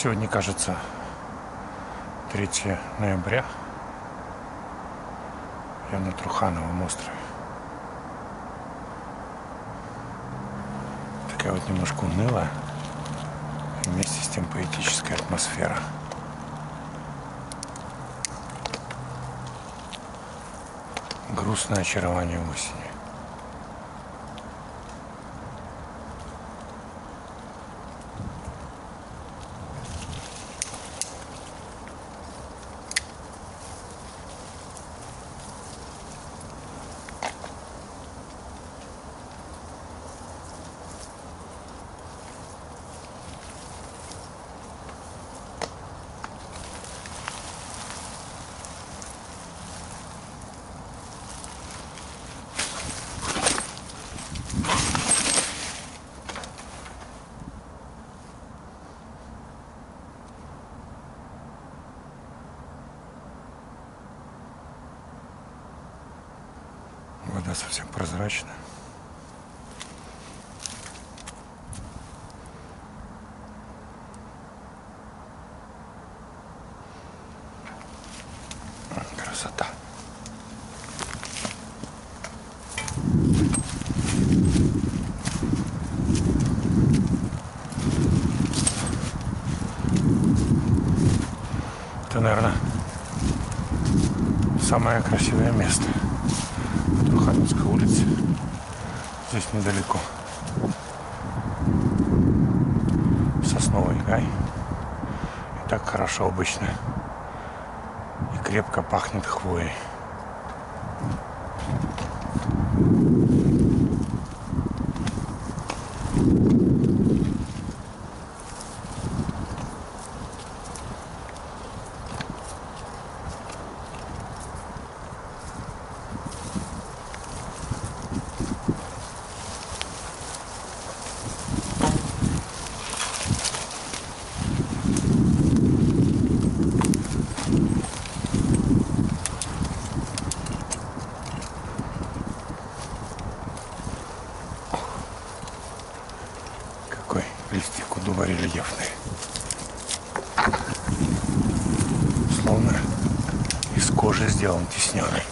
Сегодня, кажется, 3 ноября. Я на Трухановом острове. Такая вот немножко унылая, и вместе с тем поэтическая атмосфера. Грустное очарование осени. Совсем прозрачная. Красота. Это, наверное, самое красивое место. Улице. Здесь недалеко. Сосновый гай. И так хорошо обычно. И крепко пахнет хвоей. Словно из кожи сделан тесненный.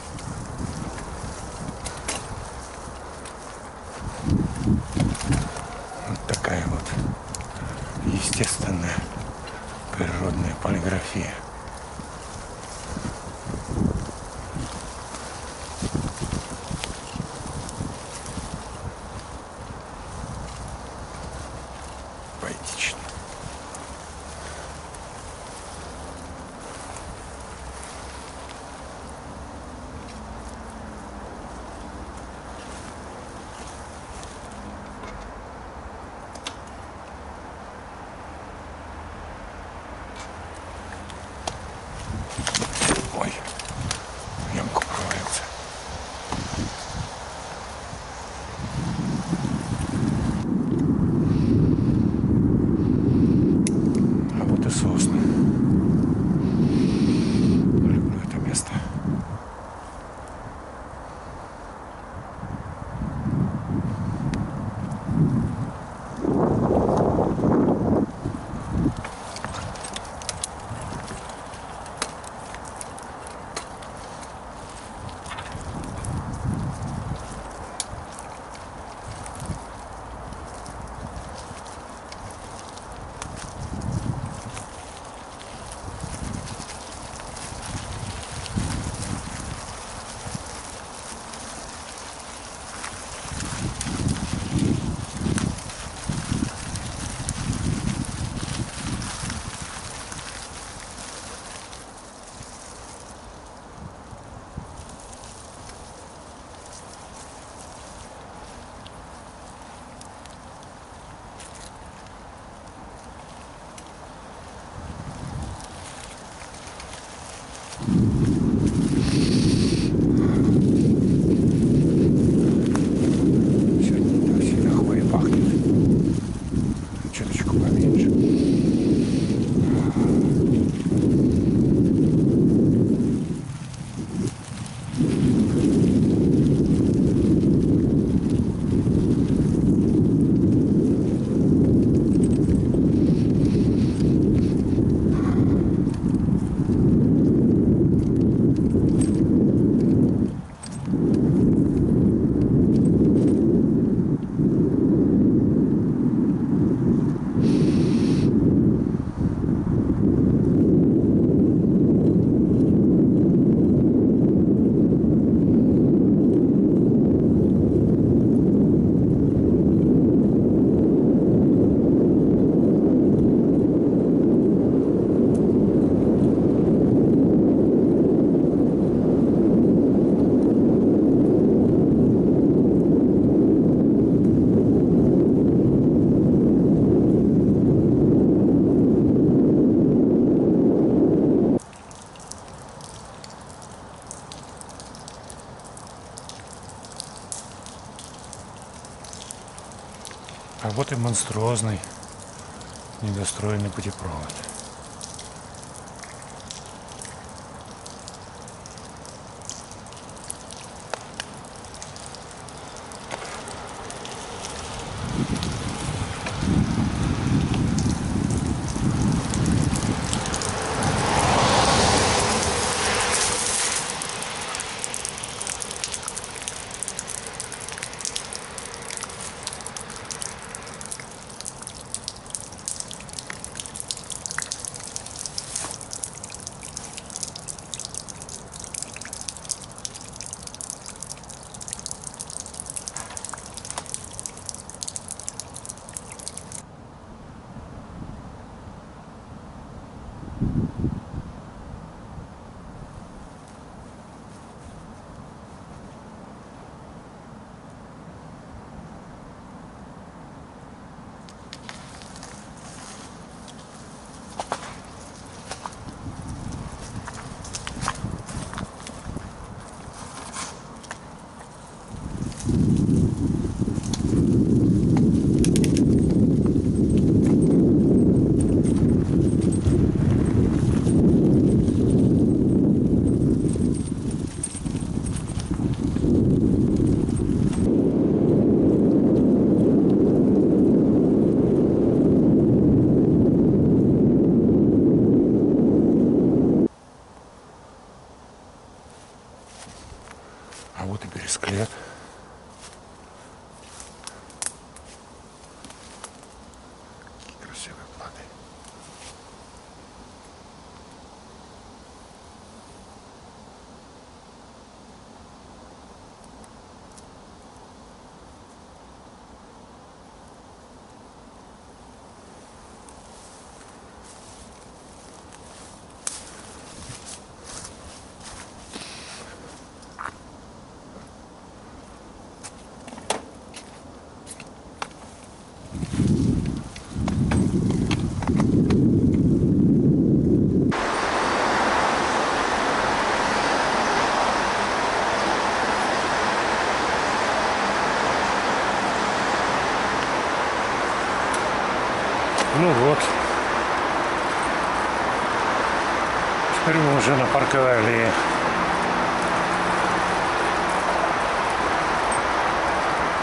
А вот и монструозный недостроенный путепровод. Ну вот. Теперь мы уже на парковой аллее.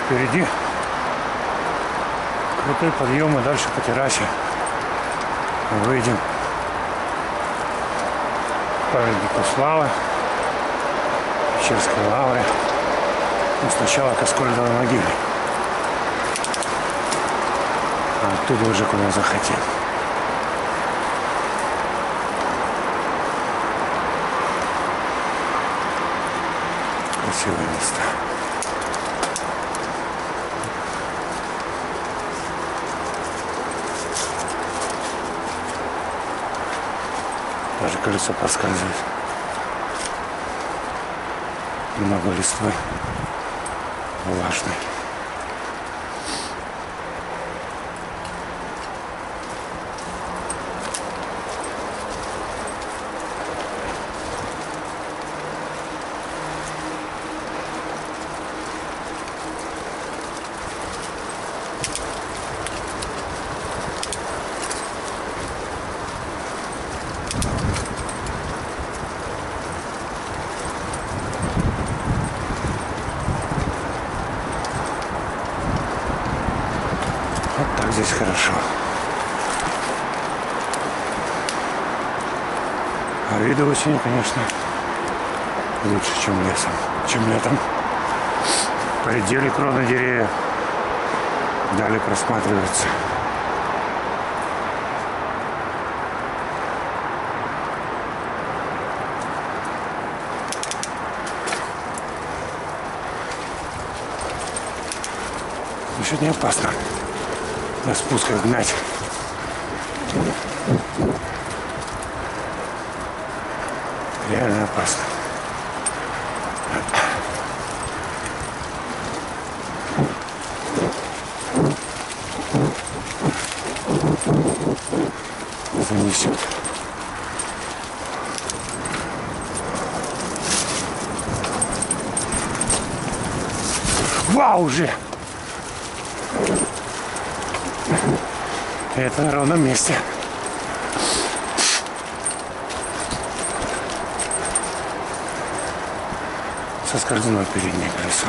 Впереди крутой подъем и дальше по террасе выйдем. Памятнику славы, Печерской лавры. Но сначала к Аскольдовой могиле. А оттуда уже куда захотим. Красивые места. Даже колесо проскальзывает. Много листвы. Влажной. Вот так здесь хорошо. Виды осенью, конечно, лучше, чем лесом, чем летом. Поредели кроны деревьев, дали просматриваться. Еще не опасно на спусках гнать. Реально опасно. Занесет. Вау уже! Это на ровном месте. Соскользнуло переднее колесо.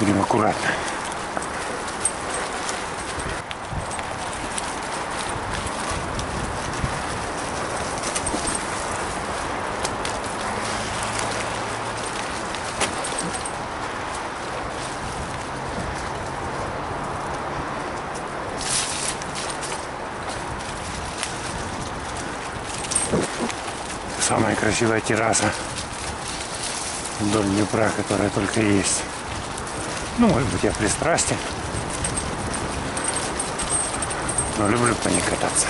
Будем аккуратны. Самая красивая терраса вдоль Днепра, которая только есть. Ну, может быть, я пристрастен. Но люблю по ней кататься.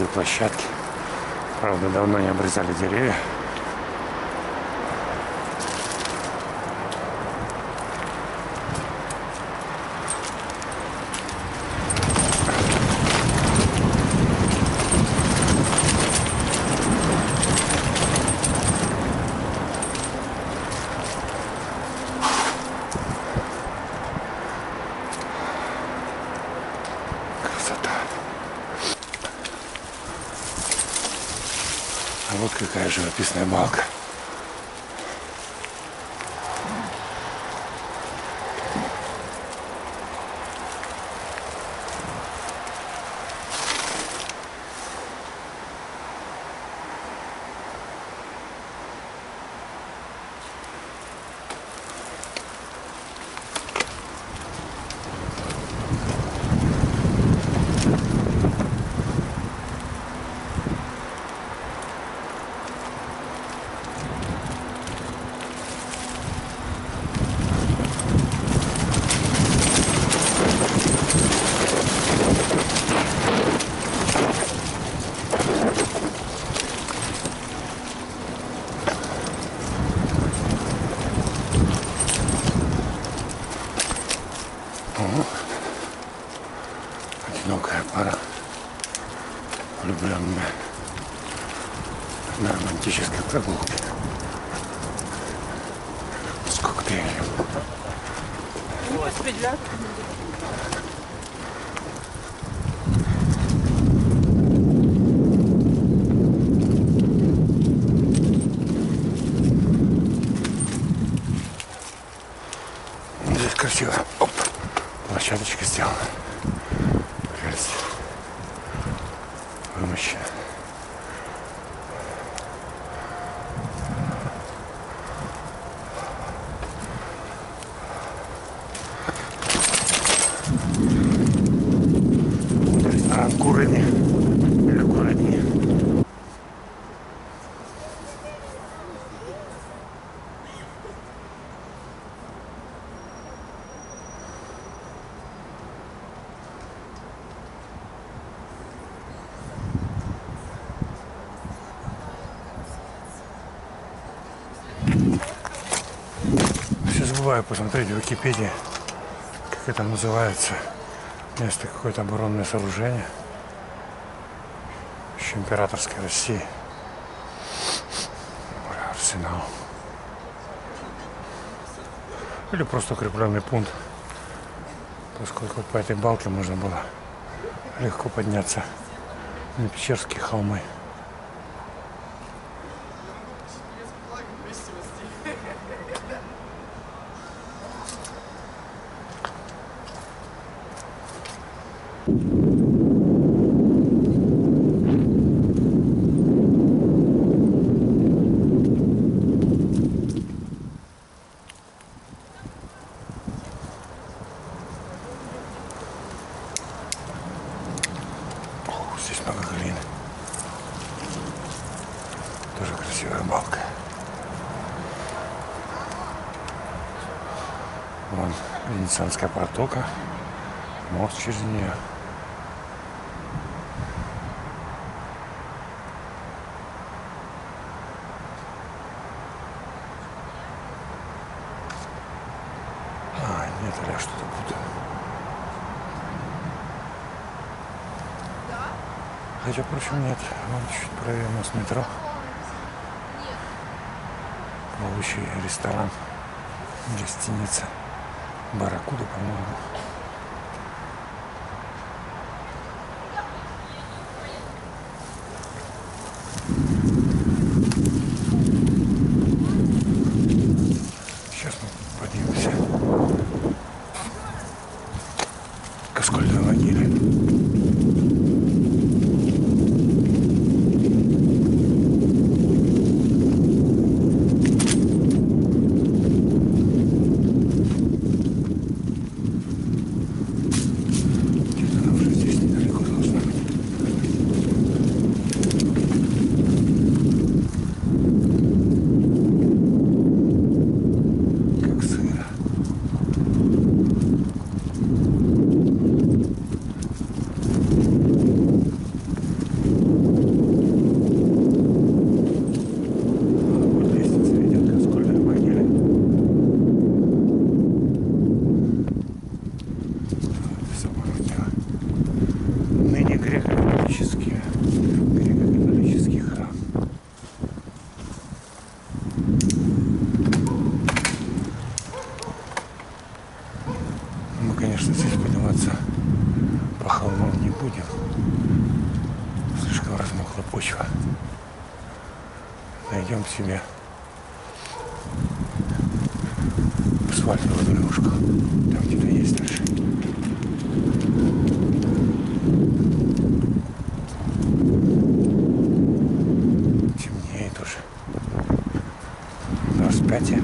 Видовые площадки. Правда, давно не обрезали деревья. Красота. А вот какая живописная балка. Одинокая пара. Влюбленная. На романтической прогулке. С коктейлем. Здесь Или Курыни. Все забываю посмотреть в Википедии, как это называется. Место какое-то оборонное сооружение. Еще императорской России. Бля, Арсенал. Или просто укрепленный пункт. Поскольку по этой балке можно было легко подняться на Печерские холмы. Здесь много глины. Тоже красивая балка. Вон Венецианская протока. Мост через нее. Впрочем, нет. Вон чуть правее у нас метро. Плавающий ресторан. Гостиница. Барракуда, по-моему. Сейчас мы поднимемся к Аскольдовой могиле. Где-то она уже здесь недалеко должна быть. Как сыро. Вот лестница ведет к Аскольдовой могиле. Сама могила. Ныне греко-католический, греко-католический храм. Мы, конечно, здесь подниматься по холмам не будем. Слишком размокла почва. Найдем себе асфальтовую дорожку. Там где-то есть дальше. Темнеет уже. На распятие.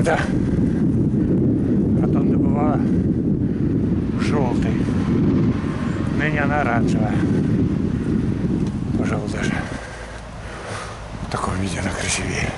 Иногда ротонда бывала желтый. Ныне она оранжевая. Пожалуй, даже в таком виде она красивее.